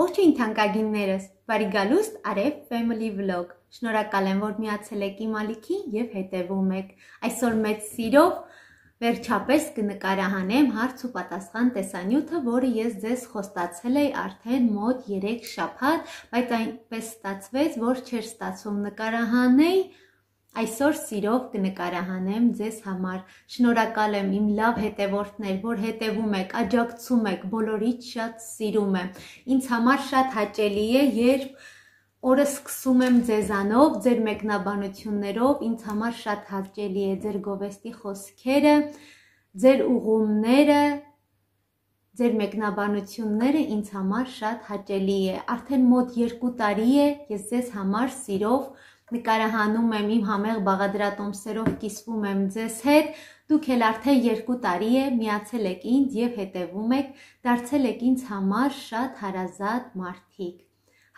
Ողջույն թանկագիններս, բարի գալուստ Արև Family Vlog։ Շնորհակալ եմ, որ միացել եք իմ ալիքին եւ հետեւում եք։ Այսօր մեծ սիրով վերջապես կնկարահանեմ հարց ու պատասխան տեսանյութը, որը ես ձեզ խոստացել էի արդեն մոտ 3 շաբաթ, բայց այնպես ստացվեց, որ չէր ստացվում նկարահանեի Այսօր սիրով կնկարահանեմ ձեզ համար։ Շնորհակալ եմ իմ լավ հետևորդներ, որ հետևում եք, աջակցում եք, բոլորից շատ սիրում եմ։ Ինձ համար շատ հաճելի է, երբ օրը սկսում եմ ձեզանով, ձեր մեկնաբանություններով, ինձ համար շատ հաճելի է ձեր գովեստի խոսքերը, ձեր ուղումները, ձեր մեկնաբանությունները ինձ համար շատ հաճելի է։ Արդեն մոտ 2 տարի է ես ձեզ համար սիրով նկարահանում եմ իմ համեղ բաղադրատոմսերով կիսվում եմ ձեզ հետ, դուք էլ արդեն երկու տարի է միացել եք ինձ եւ հետևում եք, դարձել եք ինձ համար շատ հարազատ մարդիկ։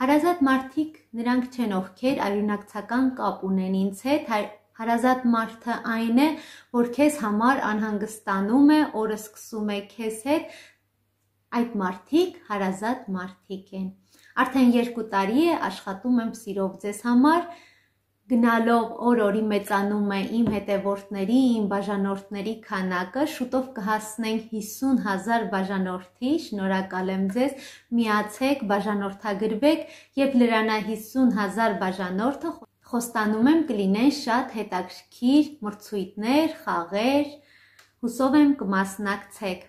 Հարազատ մարդիկ նրանք չեն ովքեր արյունակցական կապ ունեն ինձ հետ, հարազատ մարդը այն է, որ քեզ համար անհանգստանում է, օրը սկսում է քեզ հետ, այդ մարդիկ հարազատ մարդիկ են։ Արդեն երկու տարի է աշխատում եմ սիրով ձեզ համար, գնալով օր-օրի մեծանում է իմ հետևորդների, իմ բաժանորդների քանակը, շուտով կհասնենք 50.000 բաժանորդի, շնորհակալ եմ ձեզ, միացեք, բաժանորդագրվեք եւ լրանա 50.000 բաժանորդը խոստանում եմ կլինեն շատ հետաքրքիր մրցույթներ, խաղեր, հուսով եմ կմասնակցեք։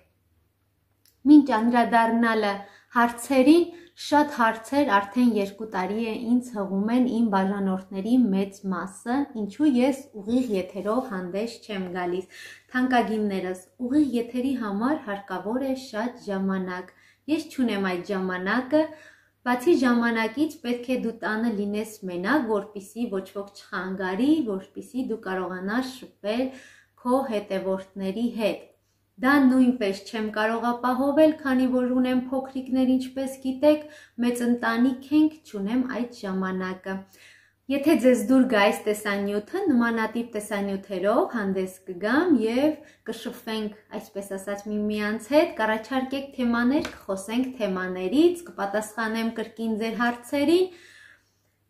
Մինչ անդրադառնալը հարցերին, Շատ հարցեր արդեն երկու տարի է ինձ հղում են իմ բաժանորդների մեծ մասը, ինչու ես ուղիղ եթերով հանդես չեմ գալիս։ Թանկագիններս, ուղիղ եթերի համար հարկավոր է շատ ժամանակ։ Ես չունեմ այդ ժամանակը, Բացի ժամանակից պետք է դու տանը լինես մենակ, որpիսի ոչ ոք չխանգարի, որpիսի դու կարողանաս շփվել քո հետևորդների հետ։ Դա նույնպես չեմ կարող ապահովել, քանի որ ունեմ փոքրիկներ, ինչպես գիտեք, մեծ ընտանիք ենք, չունեմ այդ ժամանակը։ Եթե ձեզ դուր գա այս տեսանյութը, նմանատիպ տեսանյութերով հանդես կգամ եւ կշփվենք, այսպես ասած, միմյանց հետ, կառաջարկեք թեմաներ, կխոսենք թեմաներից, կպատասխանեմ կրկին ձեր հարցերին։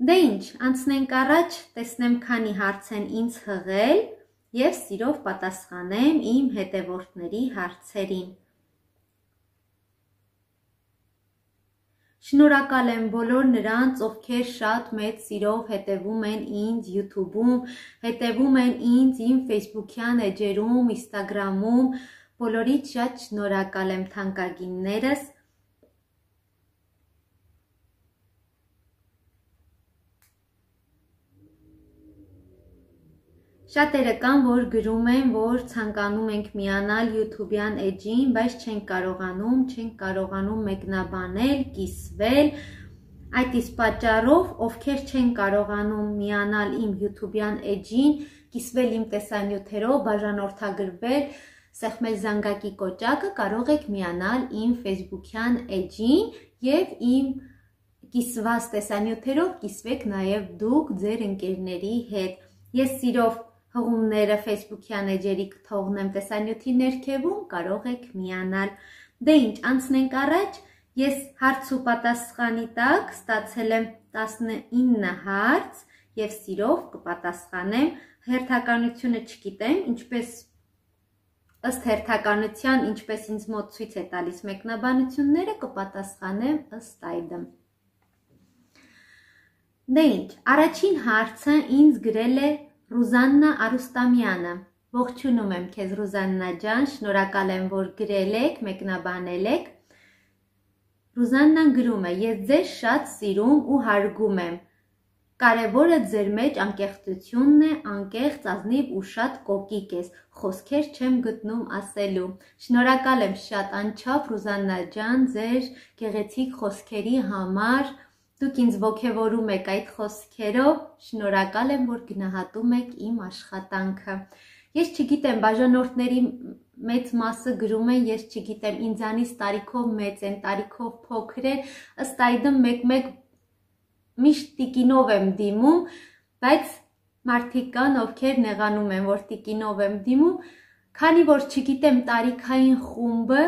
Դե ինչ, անցնենք առաջ, տեսնեմ քանի հարց են ինձ հղել եւ սիրով պատասխանեմ իմ հետևորդների հարցերին։ Շնորհակալ եմ բոլոր նրանց, ովքեր շատ մեծ սիրով հետևում են ինձ YouTube-ում, հետևում են ինձ իմ Facebook-յան էջերում, Instagram-ում, բոլորիդ շատ շնորհակալ եմ թանկագիններս։ Շատերը կան, որ գրում են, որ ցանկանում ենք միանալ YouTube-յան էջին, բայց չենք կարողանում, չենք կարողանում մեկնաբանել, կիսվել։ Այդ իսկ պատճառով, ովքեր չեն կարողանում միանալ իմ YouTube-յան էջին, կիսվել իմ տեսանյութերով, բաժանորդագրվել, սեղմել զանգակի կոճակը, կարող եք միանալ իմ Facebook-յան էջին եւ իմ կիսված տեսանյութերով կիսվեք նաեւ դուք ձեր ընկերների հետ։ Ես սիրով հղումները Facebook-յան էջերի կթողնեմ տեսանյութի ներքևում, կարող եք միանալ։ Դե ինչ, անցնենք առաջ, ես հարց ու պատասխանի տակ ստացել եմ 19 հարց եւ սիրով կպատասխանեմ։ Հերթականությունը չգիտեմ, ինչպես ըստ հերթականության, ինչպես ինձ մոտ ցույց է տալիս մեկնաբանությունները, կպատասխանեմ ըստ այդմ։ Դե ինչ, առաջին հարցը ինձ գրել է Ռուզաննա Արուստամյանը Ողջունում եմ քեզ Ռուզաննա ջան, շնորհակալ եմ, որ գրել եք, մեկնաբանել եք։ Ռուզաննան գրում է. Ես ձեզ շատ սիրում ու հարգում եմ։ Կարևորը ձեր մեջ անկեղծությունն է, անկեղծ, ազնիվ ու շատ կոկիկ ես։ Խոսքեր չեմ գտնում ասելու։ Շնորհակալ եմ շատ անչափ Ռուզաննա ջան ձեր գեղեցիկ խոսքերի համար Դուք ինձ ողջևորում եք այդ խոսքերով, շնորհակալ եմ, որ գնահատում եք իմ աշխատանքը։ Ես չգիտեմ, բաժանորդների մեծ մասը գրում են, ես չգիտեմ, ինձանից տարիքով մեծ են, տարիքով փոքր են, ըստ այդմ մեկ-մեկ միշտ տիկինով եմ դիմում, բայց մարդիկ կան, ովքեր նեղանում են, որ տիկինով եմ դիմում, քանի որ չգիտեմ տարիքային խումբը,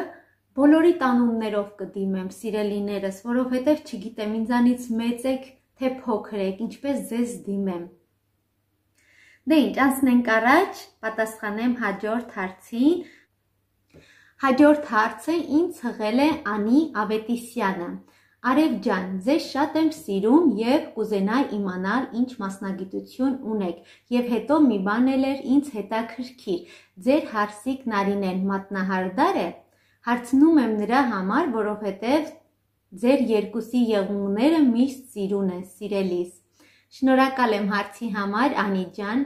բոլորի տանուններով կդիմեմ, սիրելիներս, որովհետև չգիտեմ ինձանից մեծ եք, թե փոքր եք, ինչպես ձեզ դիմեմ։ Դե ինչ, անցնենք առաջ, պատասխանեմ հաջորդ հարցին։ Հաջորդ հարցը ինձ հղել է Անի Ավետիսյանը։ Արև ջան, ձեզ շատ եմ սիրում եւ կուզենայի իմանալ ինչ մասնագիտություն ունեք։ Եվ հետո մի բան էլ էր ինձ հետաքրքիր։ Ձեր հարսիկ Նարինեն մատնահարդար է։ Հարցնում եմ նրա համար, որովհետեւ ձեր երկուսի եղունգները միշտ սիրուն են, սիրելիս։ Շնորհակալ եմ հարցի համար, Անի ջան։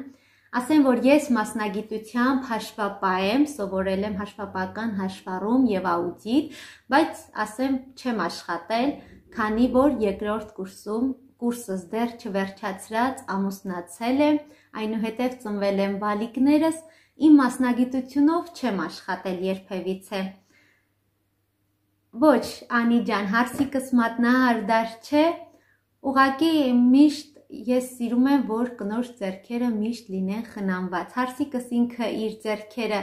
Ասեմ, որ ես մասնագիտությամբ հաշվապահ եմ, սովորել եմ հաշվապահական հաշվառում եւ աուդիտ, բայց ասեմ չեմ աշխատել, քանի որ երկրորդ կուրսում կուրսս դեռ չվերջացրած ամուսնացել եմ, այնուհետև ծնվել եմ բալիկներս, իմ մասնագիտությունով չեմ աշխատել երբևիցե։ Ոչ, Անի ջան, հարսիկս մատնահարդար չէ, ուղղակի միշտ ես սիրում եմ, որ կնոջ ձեռքերը միշտ լինեն խնամված։ Հարսիկս ինքը իր ձեռքերը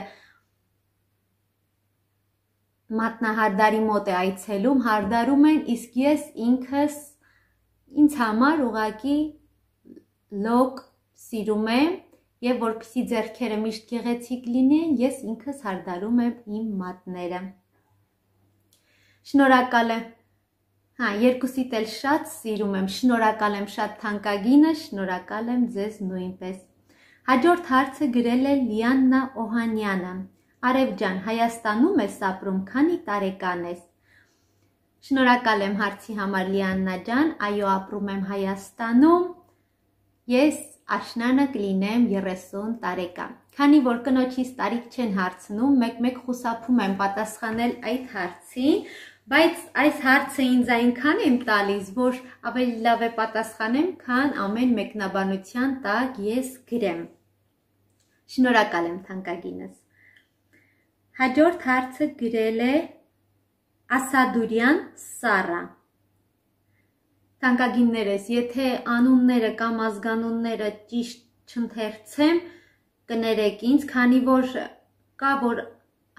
մատնահարդարի մոտ է այցելում, հարդարում են, իսկ ես ինքս ինձ համար ուղակի լոկ սիրում եմ եւ որպեսի ձեռքերը միշտ գեղեցիկ լինեն, ես ինքս հարդարում եմ իմ մատները։ Շնորհակալ եմ Հա, երկուսիդ էլ շատ սիրում եմ, շնորհակալ եմ շատ թանկագինը, շնորհակալ եմ ձեզ նույնպես։ Հաջորդ հարցը գրել է Լիաննա Օհանյանը։ Արև ջան, Հայաստանում ես ապրում, քանի տարեկան ես։ Շնորհակալ եմ հարցի համար Լիաննա ջան, այո, ապրում եմ Հայաստանում։ Ես աշնանը կլինեմ 30 տարեկան։ Քանի որ կնոջից տարիք չեն հարցնում, մեկ-մեկ խուսափում եմ պատասխանել այդ հարցին, Բայց այս հարցը ինձ այնքան եմ տալիս, որ ավելի լավ է պատասխանեմ, քան ամեն մեկնաբանության տակ ես գրեմ։ Շնորհակալ եմ թանկագինս։ Հաջորդ հարցը գրել է Ասադուրյան Սարա։ Թանկագիններս, եթե անունները կամ ազգանունները ճիշտ չընթերցեմ, կներեք ինձ, քանի որ կա որ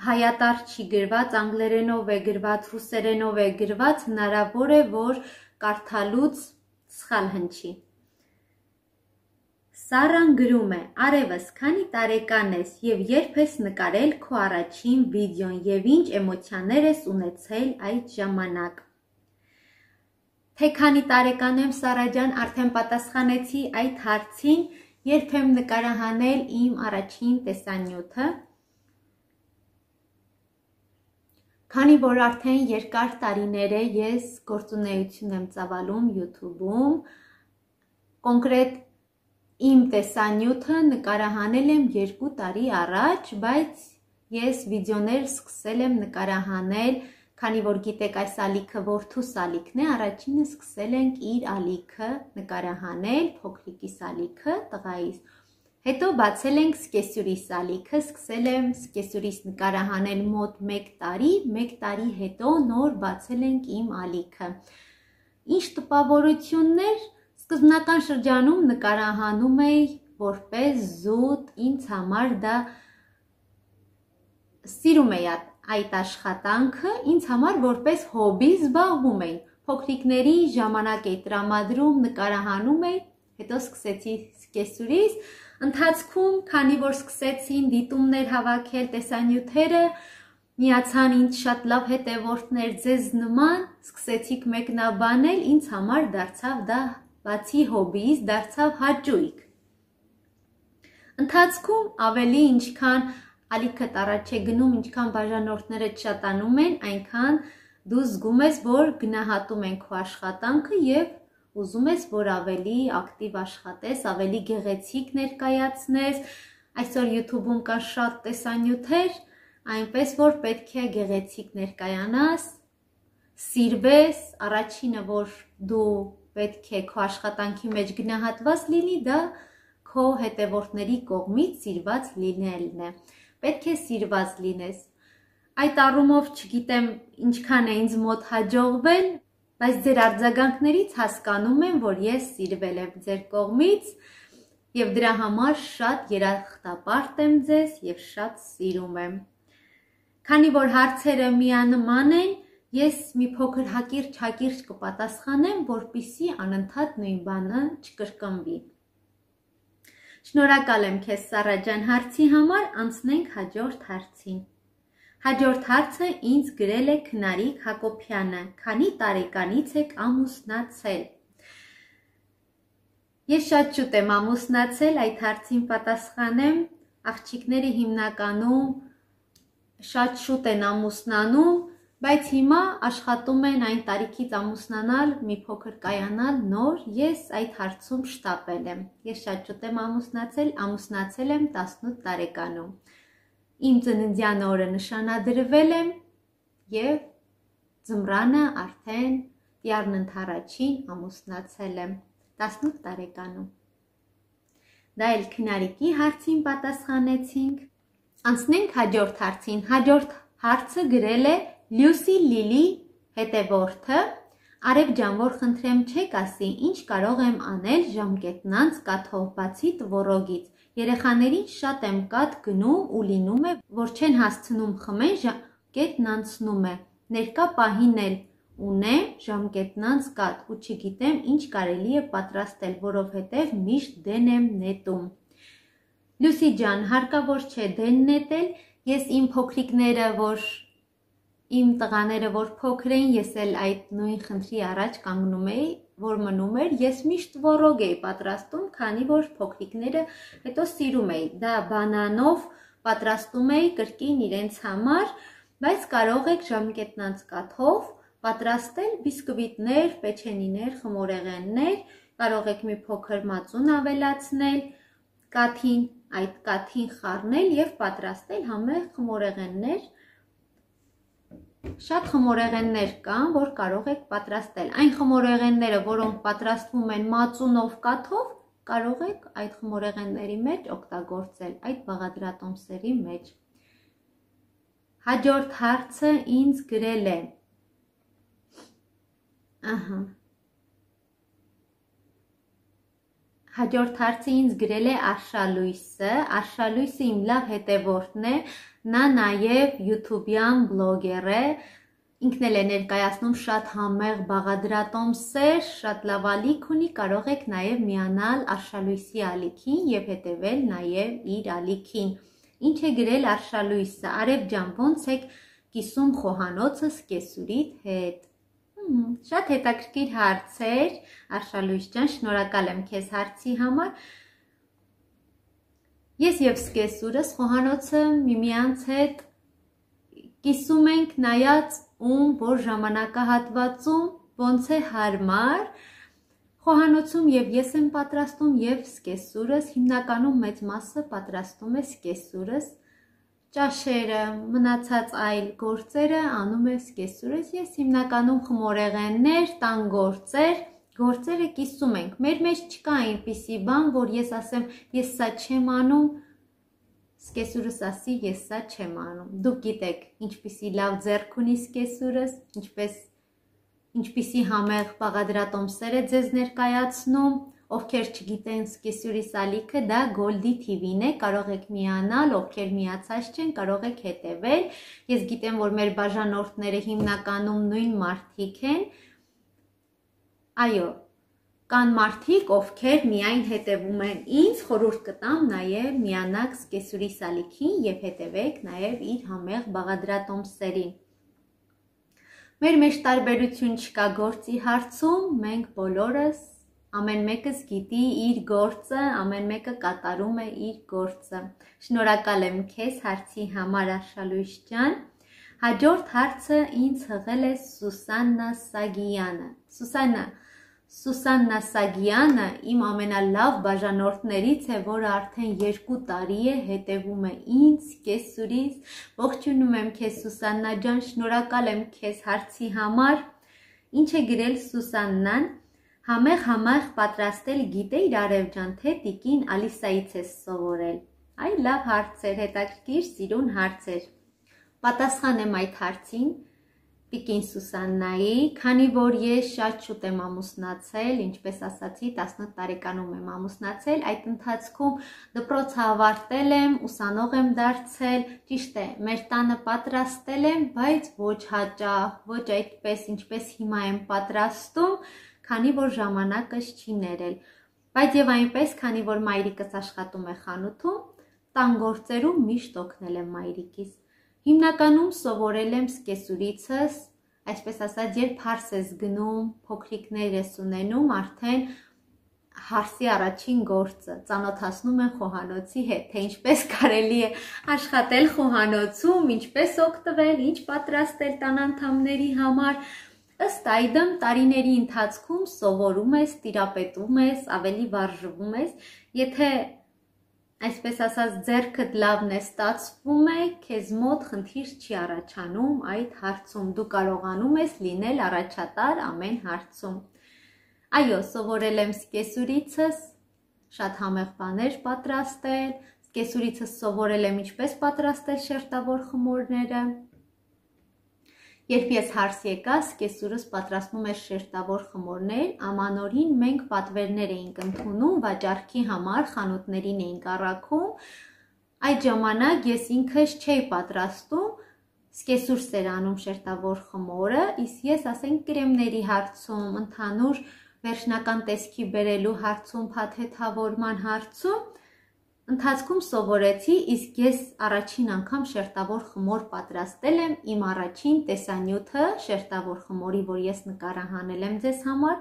հայատար չի գրված, անգլերենով է գրված, ռուսերենով է գրված, հնարավոր է, որ կարդալուց սխալ հնչի։ Սարան գրում է. Արևս, քանի տարեկան ես եւ երբ ես նկարել քո առաջին վիդեոն եւ ինչ էմոցիաներ ես ունեցել այդ ժամանակ։ Թե քանի տարեկան եմ Սարա ջան, արդեն պատասխանեցի այդ հարցին, երբ եմ նկարահանել իմ առաջին տեսանյութը Քանի որ արդեն երկար տարիներ է ես գործունեություն եմ ծավալում YouTube-ում, կոնկրետ իմ տեսանյութը նկարահանել եմ 2 տարի առաջ, բայց ես վիդեոներ սկսել եմ նկարահանել, քանի որ գիտեք այս ալիքը որդուս ալիքն է, առաջինը սկսել ենք իր ալիքը նկարահանել, փոքրիկիս ալիքը, տղայիս Հետո բացել ենք սկեսյուրի սալիքը, սկսել եմ սկեսյուրիս նկարահանել մոտ 1 տարի, 1 տարի հետո նոր բացել ենք իմ ալիքը։ Ինչ տպավորություններ սկզբնական շրջանում նկարահանում էի որպես զուտ, ինձ համար դա սիրում էի այդ աշխատանքը, ինձ համար որպես հոբի զբաղվում էի։ Փոքրիկների ժամանակ էի տրամադրում, նկարահանում էի, հետո սկսեցի սկեսյուրիս Ընթացքում, քանի որ սկսեցին դիտումներ հավաքել տեսանյութերը, միացան ինձ շատ լավ հետևորդներ ձեզ նման, սկսեցիք մեկնաբանել, ինձ համար դարձավ դա բացի հոբիից, դարձավ հաճույք։ Ընթացքում ավելի ինչքան ալիքդ առաջ է գնում, ինչքան բաժանորդները շատանում են, այնքան դու զգում ես, որ գնահատում են քո աշխատանքը եւ ուզում ես, որ ավելի ակտիվ աշխատես, ավելի գեղեցիկ ներկայացնես, այսօր YouTube-ում կա շատ տեսանյութեր, այնպես որ պետք է գեղեցիկ ներկայանաս, սիրվես, առաջինը, որ դու պետք է քո աշխատանքի մեջ գնահատված լինի, դա քո հետևորդների կողմից սիրված լինելն է։ Պետք է սիրված լինես։ Այդ առումով չգիտեմ ինչքան է ինձ մոտ հաջողվել, բայց ձեր արձագանքներից հասկանում եմ, որ ես սիրվել եմ ձեր կողմից եւ դրա համար շատ երախտապարտ եմ ձեզ եւ շատ սիրում եմ։ Քանի որ հարցերը միանման են, ես մի փոքր հակիրճ-հակիրճ կպատասխանեմ, որpիսի անընդհատ նույն բանը չկրկնվի։ Շնորհակալ եմ քեզ Սարա ջան հարցի համար, անցնենք հաջորդ հարցին։ Հաջորդ հարցը ինձ գրել է Քնարիկ Հակոբյանը։ Քանի տարեկանից եք ամուսնացել։ Ես շատ շուտ եմ ամուսնացել, այդ հարցին պատասխանեմ աղջիկները հիմնականում շատ շուտ են ամուսնանում, բայց հիմա աշխատում են այն տարիքից ամուսնանալ, մի փոքր կայանալ նոր, ես այդ հարցում շտապել եմ։ Ես շատ շուտ եմ ամուսնացել, ամուսնացել եմ 18 տարեկանում։ Իմ ծննդյան օրը նշանադրվել եմ եւ ձմռանը արդեն Տիարն ընթառաջին ամուսնացել եմ 18 տարեկանում։ Դա էլ քնարիկի հարցին պատասխանեցինք։ Անցնենք հաջորդ հարցին։ Հաջորդ հարցը գրել է Լյուսի Լիլի հետևորդը։ Արև ջան, որ խնդրեմ չեք ասի, ինչ կարող եմ անել ժամկետն անց կաթով բացի տվորոգից։ Երեխաներին շատ եմ կաթ գնում ու լինում է, որ չեն հասցնում խմեն, ժամկետն անցնում է։ Ներկա պահին էլ ունեմ ժամկետն անց կաթ ու չգիտեմ ինչ կարելի է պատրաստել, որովհետև միշտ դեն եմ նետում։ Լուսի ջան, հարկավոր չէ դեն նետել, ես իմ փոքրիկները, որ իմ տղաները, որ փոքր էին, ես էլ այդ նույն խնդրի առաջ կանգնում էի, որ մնում էր, ես միշտ ոռոգ էի պատրաստում, քանի որ փոքրիկները հետո սիրում էի։ Դա բանանով պատրաստում էի կրկին իրենց համար, բայց կարող եք ժամկետնանց կաթով պատրաստել բիսկվիտներ, պեչենիներ, խմորեղեններ, կարող եք մի փոքր մածուն ավելացնել, կաթին այդ կաթին խառնել եւ պատրաստել համեղ խմորեղեններ Շատ խմորեղեններ կան, որ կարող եք պատրաստել։ Այն խմորեղենները, որոնք պատրաստվում են մածունով կաթով, կարող եք այդ խմորեղենների մեջ օգտագործել այդ բաղադրատոմսերի մեջ։ Հաջորդ հարցը ինձ գրել է։ Ահա Հաջորդ հարցը ինձ գրել է Արշալույսը։ Արշալույսը իմ լավ հետևորդն է, նա նաև YouTube-յան բլոգեր է։ Ինքն էլ է ներկայացնում շատ համեղ բաղադրատոմսեր, շատ լավ ալիք ունի, կարող եք նաև միանալ Արշալույսի ալիքին եւ հետևել նաև իր ալիքին։ Ինչ է գրել Արշալույսը։ Արև ջան, ո՞նց եք կիսում խոհանոցը սկեսուրիդ հետ։ Շատ հետաքրքիր հարց էր, Արշալույս ջան, շնորհակալ եմ քեզ հարցի համար։ Ես եւ սկեսուրս խոհանոցը միմյանց հետ կիսում ենք նայած ում որ ժամանակահատվածում ոնց է հարմար Խոհանոցում եւ ես եմ պատրաստում եւ սկեսուրս հիմնականում մեծ մասը պատրաստում է սկեսուրս ճաշերը, մնացած այլ գործերը անում է սկեսուրս։ Ես հիմնականում խմորեղեններ, տան գործեր, գործերը կիսում ենք։ Մեր մեջ չկա այնպիսի բան, որ ես ասեմ, ես սա չեմ անում, սկեսուրս ասի, ես սա չեմ անում։ Դուք գիտեք, ինչպիսի լավ ձեռք ունի սկեսուրս, ինչպես ինչպիսի համեղ բաղադրատոմսեր է ձեզ ներկայացնում, ովքեր չգիտեն սկեսյուրի սալիքը, դա Goldie TV-ն է, կարող եք միանալ, ովքեր միացած չեն, կարող եք հետևել։ Ես գիտեմ, որ մեր բաժանորդները հիմնականում նույն մարդիկ են։ Այո, կան մարդիկ, ովքեր միայն հետևում են ինձ, խորհուրդ կտամ նաև միանաք սկեսյուրի սալիքին եւ հետևեք նաև իր համեղ բաղադրատոմսերին։ Մեր մեջ տարբերություն չկա գործի հարցում, մենք բոլորս ամեն մեկս գիտի իր գործը, ամեն մեկը կատարում է իր գործը։ Շնորհակալ եմ քեզ հարցի համար Արշալույս ջան։ Հաջորդ հարցը ինձ հղել է Սուսաննա Սագյանը։ Սուսաննա, Սուսաննա Սագյանը իմ ամենալավ բաժանորդներից է, որը արդեն 2 տարի է հետևում է ինձ, կեսուրից։ Ողջունում եմ քեզ Սուսաննա ջան, շնորհակալ եմ քեզ հարցի համար։ Ինչ է գրել Սուսաննան Համեղ-համեղ պատրաստել գիտեիր Արևջան, թե տիկին Ալիսայից ես սովորել։ Այ լավ հարց էր, հետաքրքիր, սիրուն հարց էր։ Պատասխանեմ այդ հարցին։ Տիկին Սուսաննայի, քանի որ ես շատ շուտ եմ ամուսնացել, ինչպես ասացի, 18 տարեկանում եմ ամուսնացել, այդ ընթացքում դպրոցը ավարտել եմ, ուսանող եմ դարձել, ճիշտ է, մեր տանը պատրաստել եմ, բայց ոչ հաճախ, ոչ այդպես, ինչպես հիմա եմ պատրաստում, քանի որ ժամանակս չի ներել։ Բայց եւ այնպես, քանի որ մայրիկս աշխատում է խանութում, տան գործերում միշտ օգնել եմ մայրիկիս։ Հիմնականում սովորել եմ սկեսուրիցս, այսպես ասած, երբ հարս ես գնում, փոքրիկներ ես ունենում, արդեն հարսի առաջին գործը ծանոթացնում են խոհանոցի հետ, թե ինչպես կարելի է աշխատել խոհանոցում, ինչպես օգտվել, ինչ պատրաստել տան անդամների համար։ Ըստ այդմ տարիների ընթացքում սովորում ես, տիրապետում ես, ավելի վարժվում ես, եթե այսպես ասած ձերքդ լավն է ստացվում է, քեզ մոտ խնդիր չի առաջանում այդ հարցում։ Դու կարողանում ես լինել առաջատար ամեն հարցում։ Այո, սովորել եմ սկեսուրիցս, շատ համեղ բաներ պատրաստել, սկեսուրիցս սովորել եմ ինչպես պատրաստել շերտավոր խմորները, Երբ ես հարս եկաս, կեսուրս պատրաստում էր շերտավոր խմորներ, ամանորին մենք պատվերներ էինք ընդունում, վաճառքի համար խանութներին էինք առաքում։ Այդ ժամանակ ես ինքս չէի պատրաստում, սկեսուրս էր անում շերտավոր խմորը, իսկ ես ասենք կրեմների հարցում, ընդհանուր վերջնական տեսքի բերելու հարցում, փաթեթավորման հարցում Ընթացքում սովորեցի, իսկ ես առաջին անգամ շերտավոր խմոր պատրաստել եմ իմ առաջին տեսանյութը շերտավոր խմորի, որ ես նկարահանել եմ ձեզ համար,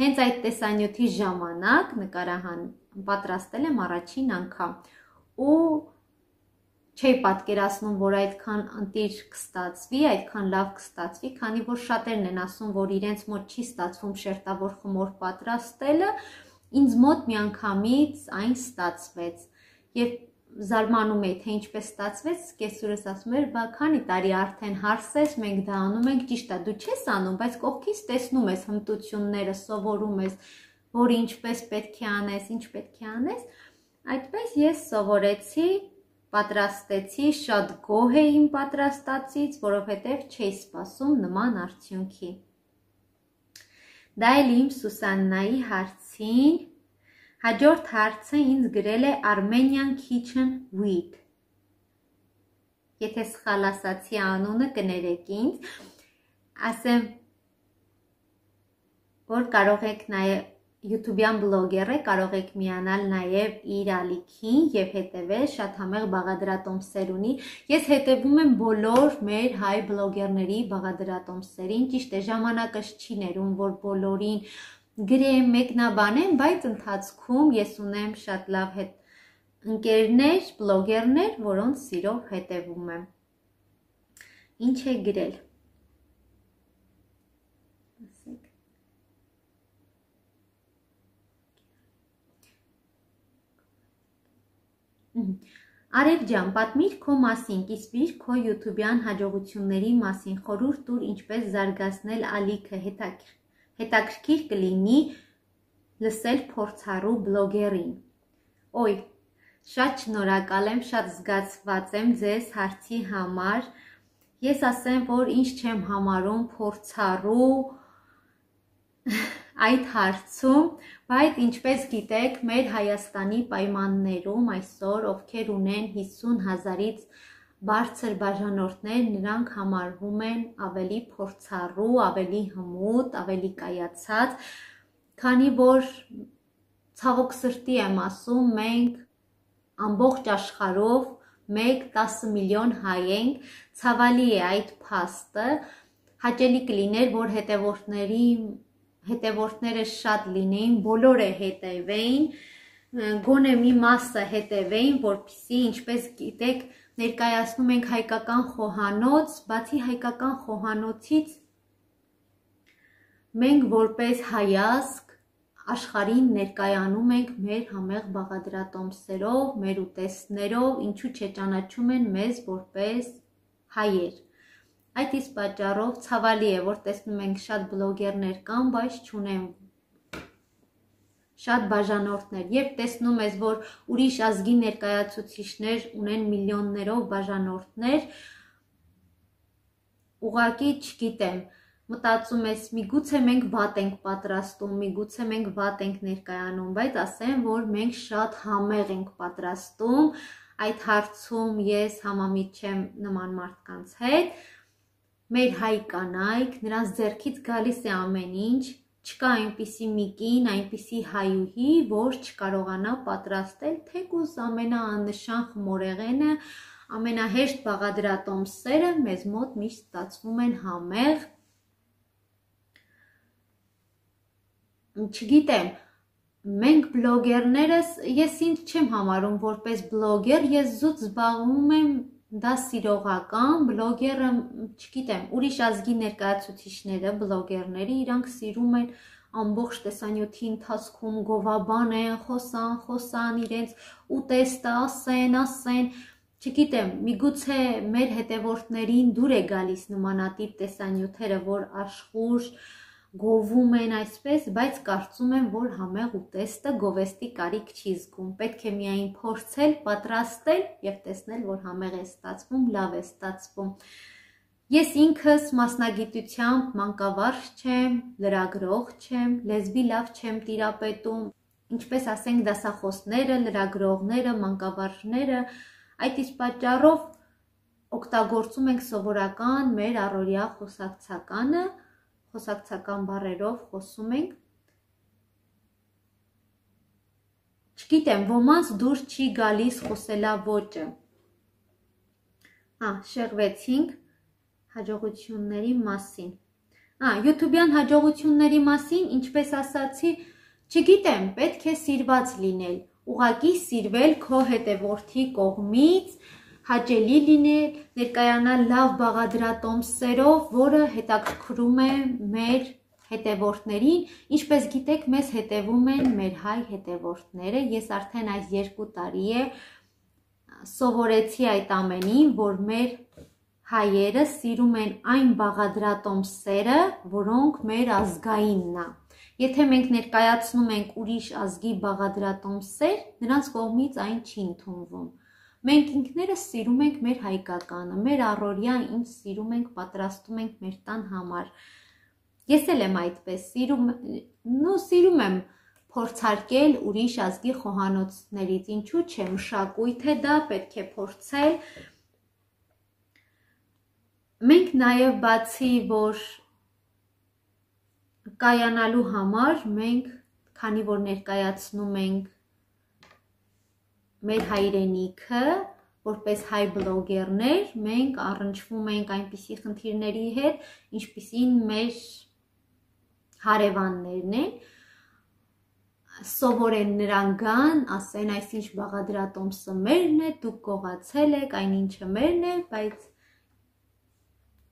հենց այդ տեսանյութի ժամանակ նկարահան պատրաստել եմ առաջին անգամ։ Ու չէի պատկերացնում, որ այդքան ընտիր կստացվի, այդքան լավ կստացվի, քանի որ շատերն են ասում, որ իրենց մոտ չի ստացվում շերտավոր խմոր պատրաստելը, ինձ մոտ միանգամից այն ստացվեց եւ զարմանում էի թե ինչպես ստացվեց, կեսուրս ասում էր, բա քանի տարի արդեն հարսես, մենք դա անում ենք, ճիշտ է, դու չես անում, բայց կողքից տեսնում ես հմտությունները, սովորում ես, որ ինչպես պետք է անես, ինչ պետք է անես։ Այդպես ես սովորեցի, պատրաստեցի, շատ գոհ էի իմ պատրաստածից, որովհետև չէի սպասում նման արդյունքի։ Դա էլ իմ Սուսաննայի հարցին Հաջորդ հարցը ինձ գրել է Armenian Kitchen with։ Եթե սխալ ասացի անունը կներեք ինձ, ասեմ, որ կարող եք նաև YouTube-յան բլոգեր է, կարող եք միանալ նաև իր ալիքին եւ հետեւել շատ համեղ բաղադրատոմսեր ունի։ Ես հետևում եմ բոլոր մեր հայ բլոգերների բաղադրատոմսերին։ Ճիշտ է, ժամանակը չի ներում, որ բոլորին գրեմ, մեկնաբանեմ, բայց ընթացքում ես ունեմ շատ լավ հետ ընկերներ, բլոգերներ, որոնց սիրով հետևում եմ։ Ինչ է գրել։ Արև ջան, պատմիր քո մասին, կիսվիր քո YouTube-յան հաջողությունների մասին, խորհուրդ տուր ինչպես զարգացնել ալիքը, հետաքրքիր հետաքրքիր կլինի լսել փորձառու բլոգերին։ Ոյ, շատ շնորհակալ եմ, շատ զգացված եմ ձեզ հարցի համար։ Ես ասեմ, որ ինչ չեմ համարում փորձառու այդ հարցում, բայց ինչպես գիտեք, մեր Հայաստանի պայմաններում այսօր ովքեր ունեն 50 հազարից բարձր բաժանորդներ նրանք համարվում են ավելի փորձառու, ավելի հմուտ, ավելի կայացած, քանի որ ցավոք սրտի եմ ասում, մենք ամբողջ աշխարհով 1-10 միլիոն հայ ենք, ցավալի է այդ փաստը, հաճելի կլիներ, որ հետևորդների հետևորդները շատ լինեին, բոլորը հետևեին, գոնե մի մասը հետևեին, որpիսի ինչպես գիտեք, ներկայացնում ենք հայկական խոհանոց, բացի հայկական խոհանոցից մենք որպես հայազգ աշխարհին ներկայանում ենք մեր համեղ բաղադրատոմսերով, մեր ուտեստներով, ինչու չէ ճանաչում են մեզ որպես հայեր։ Այդ իսկ պատճառով ցավալի է, որ տեսնում ենք շատ բլոգերներ կան, բայց չունեն շատ բաժանորդներ։ Երբ տեսնում ես, որ ուրիշ ազգի ներկայացուցիչներ ունեն միլիոններով բաժանորդներ, ուղակի չգիտեմ, մտածում ես միգուցե մենք վատ ենք պատրաստում, միգուցե մենք վատ ենք ներկայանում, բայց ասեմ, որ մենք շատ համեղ ենք պատրաստում, այդ հարցում ես համամիտ չեմ նման մարդկանց հետ։ Մեր հայ կանայք, նրանց ձեռքից գալիս է ամեն ինչ, չկա այնպիսի մի կին, այնպիսի հայուհի, որ չկարողանա պատրաստել թեկուզ ամենաաննշան խմորեղենը, ամենահեշտ բաղադրատոմսերը մեզ մոտ միշտ ստացվում են համեղ չգիտեմ, մենք բլոգերներս, ես ինձ չեմ համարում որպես բլոգեր, ես զուտ զբաղվում եմ դա սիրողական, բլոգերը, չգիտեմ, ուրիշ ազգի ներկայացուցիչները, բլոգերները իրանք սիրում են ամբողջ տեսանյութի ընթացքում գովաբան են, խոսան, խոսան իրենց ուտեստը, ասեն, ասեն, չգիտեմ, միգուցե մեր հետևորդներին դուր է գալիս նմանատիպ տեսանյութերը, որ աշխուժ, գովում են այսպես, բայց կարծում եմ, որ համեղ ուտեստը գովեստի կարիք չի զգում։ Պետք է միայն փորձել, պատրաստել եւ տեսնել, որ համեղ է ստացվում, լավ է ստացվում։ Ես ինքս մասնագիտությամբ մանկավարժ չեմ, լրագրող չեմ, լեզվի լավ չեմ տիրապետում, ինչպես ասենք դասախոսները, լրագրողները, մանկավարժները, այդ իսկ պատճառով օգտագործում ենք սովորական մեր առօրյա խոսակցականը, խոսակցական բառերով խոսում ենք։ Չգիտեմ, ոմանց դուր չի գալիս խոսելա ոճը։ Ահ, շեղվեցինք հաջողությունների մասին։ Ա, YouTube-յան հաջողությունների մասին, ինչպես ասացի, չգիտեմ, պետք է սիրված լինել, ուղակի սիրվել քո հետևորդի կողմից, հաճելի լինել, ներկայանալ լավ բաղադրատոմսերով, որը հետաքրքրում է մեր հետևորդներին, ինչպես գիտեք, մեզ հետևում են մեր հայ հետևորդները։ Ես արդեն այս 2 տարի է սովորեցի այդ ամենին, որ մեր հայերը սիրում են այն բաղադրատոմսերը, որոնք մեր ազգայինն է։ Եթե մենք ներկայացնում ենք ուրիշ ազգի բաղադրատոմսեր, նրանց կողմից այն չի ընդունվում։ Մենք ինքներս սիրում ենք մեր հայկականը, մեր առօրյա ինչ սիրում ենք, պատրաստում ենք մեր տան համար։ Ես էլ եմ այդպես սիրում, նո սիրում եմ փորձարկել ուրիշ ազգի խոհանոցներից, ինչու՞ չէ, մշակույթ է դա, պետք է փորձել։ Մենք նաև բացի որ կայանալու համար մենք քանի որ ներկայացնում ենք մեր հայրենիքը, որպես հայ բլոգերներ, մենք առնչվում ենք այնպիսի խնդիրների հետ, ինչպիսին մեր հարևաններն են, սովորեն նրան գան, ասեն այսինչ բաղադրատոմսը մերն է, դուք գողացել եք, այնինչը մերն է, բայց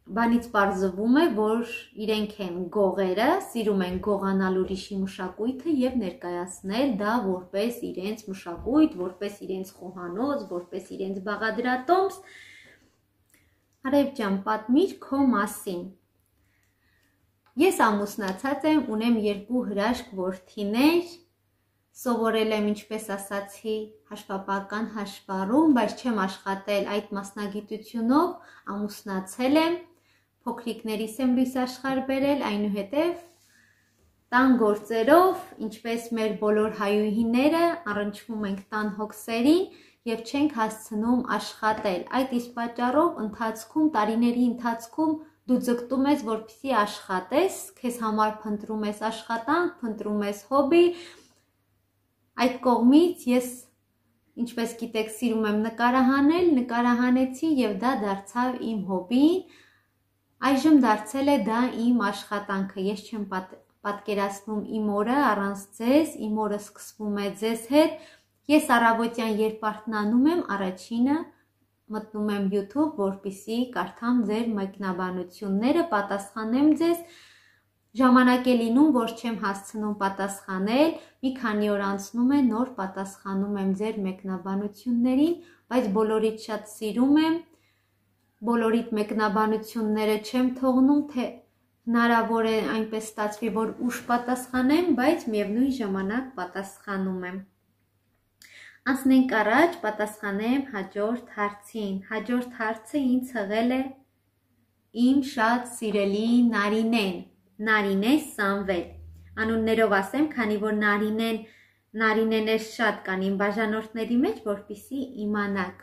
բանից պարզվում է, որ իրենք են գողերը, սիրում են գողանալ ուրիշի մշակույթը եւ ներկայացնել դա որպես իրենց մշակույթ, որպես իրենց խոհանոց, որպես իրենց բաղադրատոմս։ Արև ջան, պատմիր քո մասին։ Ես ամուսնացած եմ, ունեմ երկու հրաշք որդիներ, սովորել եմ, ինչպես ասացի, հաշվապական հաշվառում, բայց չեմ աշխատել այդ մասնագիտությունով, ամուսնացել եմ փոքրիկներիս եմ լույս աշխարհ բերել, այնուհետև տան գործերով, ինչպես մեր բոլոր հայուհիները, առնչվում ենք տան հոգսերին եւ չենք հասցնում աշխատել։ Այդ իսկ պատճառով ընթացքում, տարիների ընթացքում դու ձգտում ես, որպեսզի աշխատես, քեզ համար փնտրում ես աշխատանք, փնտրում ես հոբի։ Այդ կողմից ես ինչպես գիտեք, սիրում եմ նկարահանել, նկարահանեցի եւ դա դարձավ իմ հոբին Այժմ դարձել է դա իմ աշխատանքը։ Ես չեմ պատ, պատկերացնում իմ օրը առանց ձեզ, իմ օրը սկսվում է ձեզ հետ։ Ես առավոտյան երբ արթնանում եմ, առաջինը մտնում եմ YouTube, որպիսի կարդամ ձեր մեկնաբանությունները, պատասխանեմ ձեզ։ Ժամանակ է լինում, որ չեմ հասցնում պատասխանել, մի քանի օր անցնում է, նոր պատասխանում եմ ձեր մեկնաբանություններին, բայց բոլորից շատ սիրում եմ բոլորիդ մեկնաբանությունները չեմ թողնում, թե հնարավոր է այնպես ստացվի, որ ուշ պատասխանեմ, բայց միևնույն ժամանակ պատասխանում եմ։ Անցնենք առաջ, պատասխանեմ հաջորդ հարցին։ Հաջորդ հարցը ինձ հղել է. Իմ շատ սիրելի Նարինեն, Նարինե Սամվել։ Անուններով ասեմ, քանի որ Նարինեն Նարինեներ շատ կան իմ բաժանորդների մեջ, որpիսի իմանաք։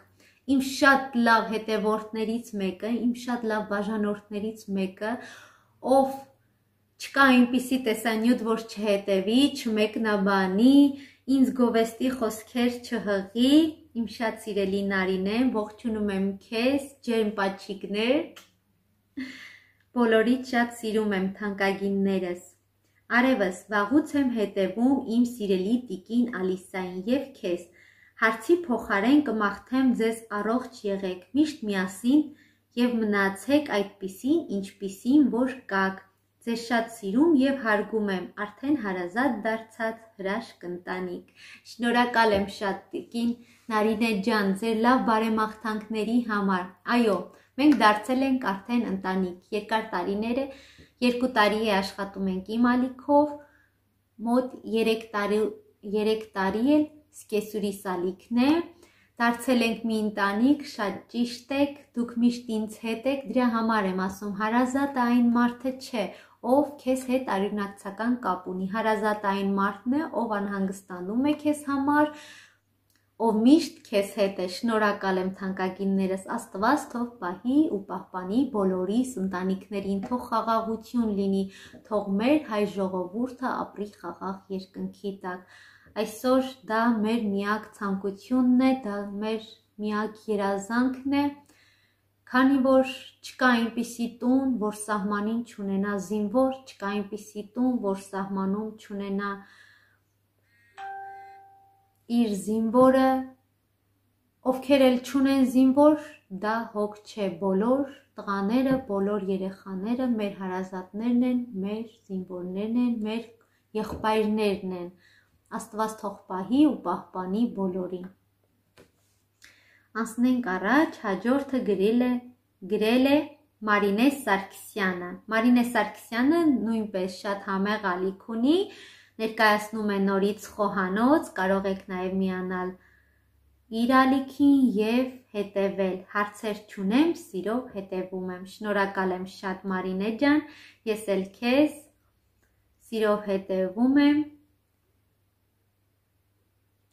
Իմ շատ լավ հետևորդներից մեկը, իմ շատ լավ բաժանորդներից մեկը, ով չկա այնպիսի տեսանյութ, որ չհետևի, չմեկնաբանի, ինձ գովեստի խոսքեր չհղի, իմ շատ սիրելի Նարինեն, ողջունում եմ քեզ, ջերմ պաչիկներ։ Բոլորիդ շատ սիրում եմ թանկագիններս։ Արևս վաղուց եմ հետևում իմ սիրելի տիկին Ալիսային եւ քեզ։ Հարցի փոխարեն կմաղթեմ ձեզ առողջ եղեք, միշտ միասին եւ մնացեք այդպիսին, ինչպիսին որ կաք Ձեզ շատ սիրում եւ հարգում եմ, արդեն հարազատ դարձած հրաշք ընտանիք։ Շնորհակալ եմ շատ տիկին Նարինե ջան, ձեր լավ բարեմաղթանքների համար։ Այո, մենք դարձել ենք արդեն ընտանիք։ Երկար տարիներ է, 2 տարի է աշխատում ենք իմ ալիքով, մոտ 3 տարի 3 տարի էլ սկեսուրի սալիկն է դարձել ենք մի ընտանիք, շատ ճիշտ եք, դուք միշտ ինձ հետ եք, դրա համար եմ ասում, հարազատ այն մարդը չէ, ով քեզ հետ արյունակցական կապ ունի։ Հարազատային մարդն է, ով անհանգստանում է քեզ համար, ով միշտ քեզ հետ է։ Շնորհակալ եմ թանկագիններս, Աստված թող պահի ու պահպանի բոլորիս ընտանիքներին, թող խաղաղություն լինի, թող մեր հայ ժողովուրդը ապրի խաղաղ երկնքի տակ։ Այսօր դա մեր միակ ցանկությունն է, դա մեր միակ երազանքն է, Քանի որ չկա այնպիսի տուն, որ սահմանին չունենա զինվոր, չկա այնպիսի տուն, որ սահմանում չունենա իր զինվորը, ովքեր էլ չունեն զինվոր, դա հոգ չէ, բոլոր տղաները, բոլոր երեխաները մեր հարազատներն են, մեր զինվորներն են, մեր եղբայրներն են։ Աստված թող պահի ու պահպանի բոլորին։ Անցնենք առաջ, հաջորդը գրել է գրել է Մարինե Սարգսյանը։ Մարինե Սարգսյանը նույնպես շատ համեղ ալիք ունի, ներկայացնում է նորից խոհանոց, կարող եք նաև միանալ իր ալիքին եւ հետեւել։ Հարցեր չունեմ, սիրով հետևում եմ։ Շնորհակալ եմ շատ Մարինե ջան։ Ես էլ քեզ սիրով հետևում եմ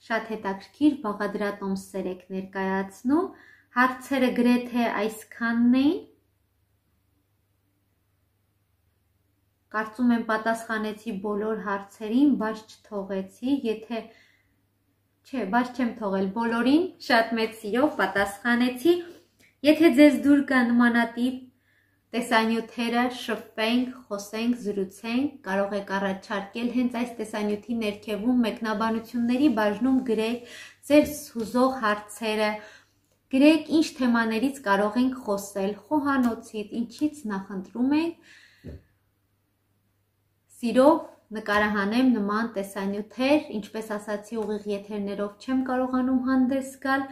շատ հետաքրքիր բաղադրատոմսեր եք ներկայացնում, հարցերը գրեթե այսքանն էին, կարծում եմ պատասխանեցի բոլոր հարցերին, բայց չթողեցի, եթե չէ, բայց չեմ թողել բոլորին, շատ մեծ սիրով պատասխանեցի, եթե ձեզ դուր կա նմանատիպ տեսանյութերը շփվենք, խոսենք, զրուցենք, կարող եք առաջարկել հենց այս տեսանյութի ներքևում մեկնաբանությունների բաժնում գրեք ձեր հուզող հարցերը, գրեք ինչ թեմաներից կարող ենք խոսել, խոհանոցից, ինչից նախընտրում ենք։ Սիրով նկարահանեմ նման տեսանյութեր, ինչպես ասացի ուղիղ եթերներով չեմ կարողանում հանդես գալ,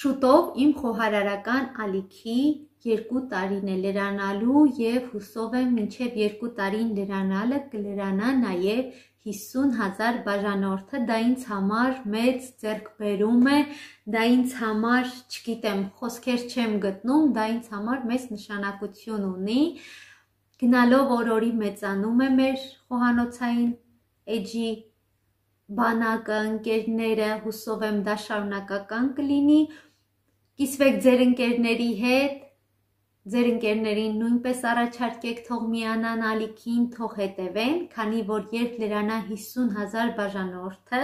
շուտով իմ խոհարարական ալիքի երկու տարին է լրանալու եւ հուսով եմ մինչեւ երկու տարին լրանալը կլրանա նաեւ 50000 բաժանորդը դա ինձ համար մեծ ձեռքբերում է դա ինձ համար չգիտեմ խոսքեր չեմ գտնում դա ինձ համար մեծ նշանակություն ունի գնալով օր-օրի մեծանում է մեր խոհանոցային էջի բանակը ընկերները հուսով եմ դա շարունակական կլինի կիսվեք ձեր ընկերների հետ ձեր ընկերներին նույնպես առաջարկեք թող միանան ալիքին, թող հետևեն, քանի որ երբ լրանա 50000 բաժանորդը,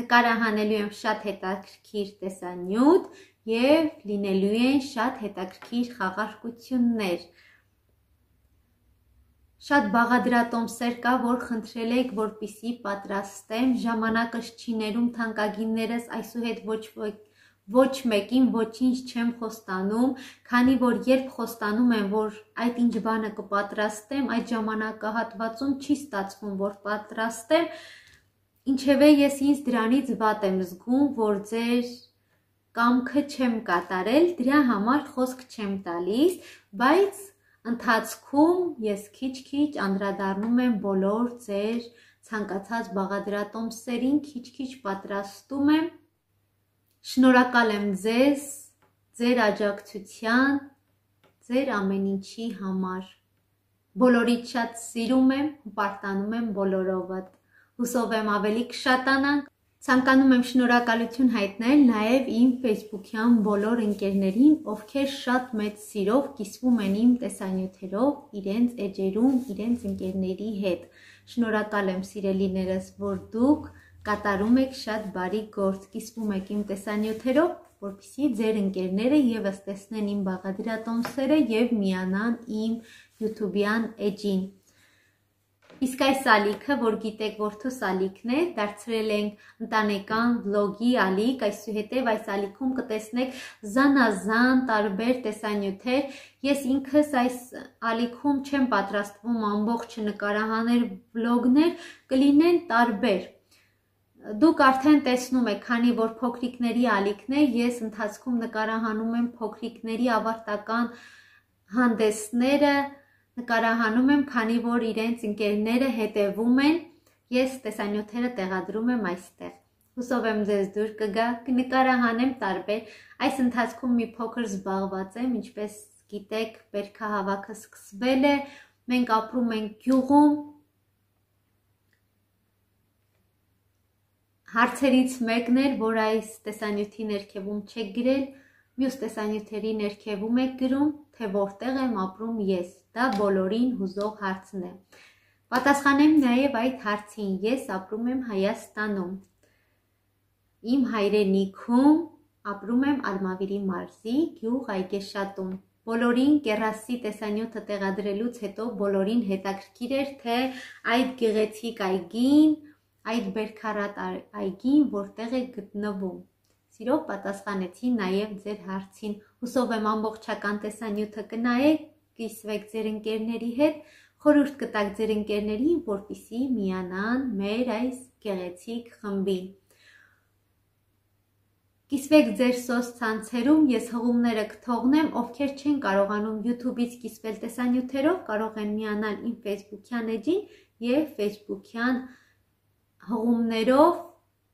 նկարահանելու եմ շատ հետաքրքիր տեսանյութ եւ լինելու են շատ հետաքրքիր խաղարկություններ։ Շատ բաղադրատոմսեր կա, որ խնդրել եք, որպիսի պատրաստեմ, ժամանակս չի ներում թանկագիններս այսուհետ ոչ ոք ոչ մեկին ոչինչ չեմ խոստանում, քանի որ երբ խոստանում եմ, որ այդ ինչ բանը կպատրաստեմ, այդ ժամանակահատվածում չի ստացվում, որ պատրաստեմ, ինչևէ ես ինձ դրանից վատ եմ զգում, որ ձեր կամքը չեմ կատարել, դրա համար խոսք չեմ տալիս, բայց ընթացքում ես քիչ-քիչ անդրադառնում եմ բոլոր ձեր ցանկացած բաղադրատոմսերին, քիչ-քիչ պատրաստում եմ Շնորհակալ եմ ձեզ, ձեր աջակցության, ձեր ամեն ինչի համար։ Բոլորիդ շատ սիրում եմ, պարտանում եմ բոլորովդ։ Հուսով եմ ավելի կշատանանք Ցանկանում եմ շնորհակալություն հայտնել նաև իմ Facebook-յան բոլոր ընկերներին, ովքեր շատ մեծ սիրով կիսվում են իմ տեսանյութերով, իրենց էջերում, իրենց ընկերների հետ։ Շնորհակալ եմ սիրելիներս, որ դուք կատարում եք շատ բարի գործ, կիսվում եք իմ տեսանյութերով, որpիսի ձեր ընկերները եւս տեսնեն իմ բաղադրատոմսերը եւ միանան իմ YouTube-յան էջին։ Իսկ այս ալիքը, որ գիտեք որդու սալիքն է, դարձրել ենք ընտանեկան վլոգի ալիք, այսուհետև այս ալիքում կտեսնեք զանազան տարբեր տեսանյութեր։ Ես ինքս այս ալիքում չեմ պատրաստվում ամբողջ նկարահաներ վլոգներ, կլինեն տարբեր։ Դուք արդեն տեսնում եք, քանի որ փոքրիկների ալիքն է, ես ընթացքում նկարահանում եմ փոքրիկների ավարտական հանդեսները, նկարահանում եմ, քանի որ իրենց ընկերները հետևում են, ես տեսանյութերը տեղադրում եմ այստեղ։ Հուսով եմ ձեզ դուր կգա, կնկարահանեմ տարբեր։ Այս ընթացքում մի փոքր զբաղված եմ, ինչպես գիտեք, բերքահավաքը սկսվել է, մենք ապրում ենք գյուղում։ Հարցերից մեկն էր, որ այս տեսանյութի ներքևում չեք գրել, մյուս տեսանյութերի ներքևում եք գրում, թե որտեղ եմ ապրում ես Դա բոլորին հուզող հարցն է։ Պատասխանեմ նաև այդ հարցին։ Ես ապրում եմ Հայաստանում։ Իմ հայրենիքում ապրում եմ Արմավիրի մարզի գյուղ Այգեշատում։ Բոլորին կերասի տեսանյութը տեղադրելուց հետո բոլորին հետաքրքիր էր, թե այդ գեղեցիկ այգին, այդ բերքարատ այգին որտեղ է գտնվում։ Սիրով պատասխանեցի նաև ձեր հարցին։ Հուսով եմ ամբողջական տեսանյութը կնայեք կիսվեք ձեր ընկերների հետ, խորհուրդ կտակ ձեր ընկերներին, որպիսի միանան մեր այս գեղեցիկ խմբին։ Կիսվեք ձեր սոցցանցերում, ես հղումները կթողնեմ, ովքեր չեն կարողանում YouTube-ից կիսվել տեսանյութերով, կարող են միանալ իմ Facebook-յան էջին եւ Facebook-յան հղումներով,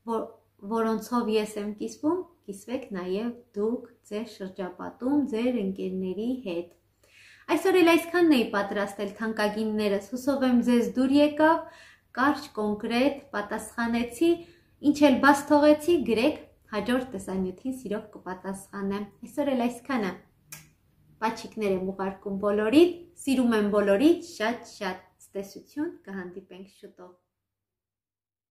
որ, որոնցով ես եմ կիսվում, կիսվեք նաև դուք ձեր շրջապատում, ձեր ընկերների հետ։ Այսօր էլ այսքանն էի պատրաստել թանկագիններս, հուսով եմ ձեզ դուր եկավ, կարճ կոնկրետ պատասխանեցի, ինչ էլ բաց թողեցի, գրեք, հաջորդ տեսանյութին սիրով կպատասխանեմ։ Այսօր էլ այսքանը։ Պաչիկներ եմ ուղարկում բոլորիդ, սիրում եմ բոլորիդ, շատ-շատ ցտեսություն, կհանդիպենք շուտով։